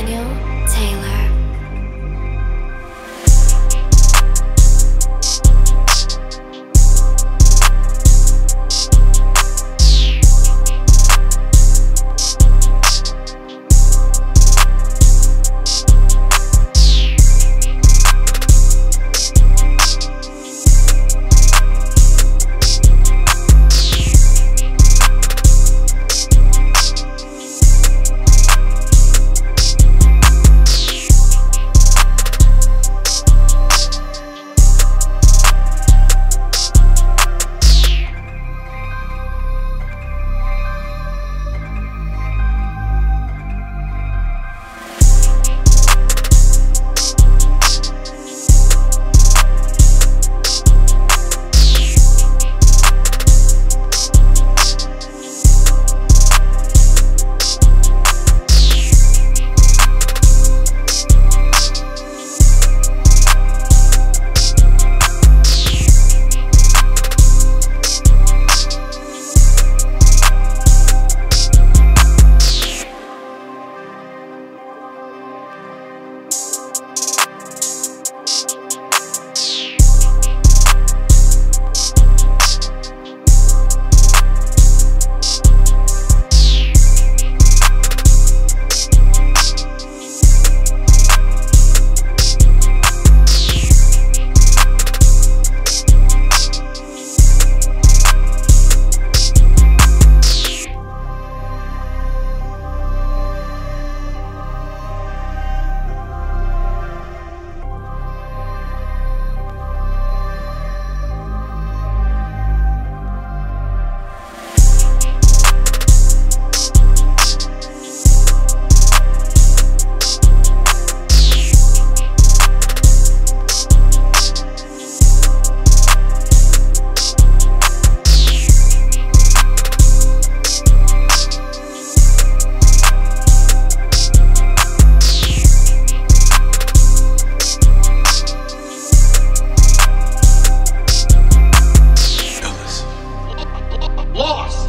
Daniel. lost.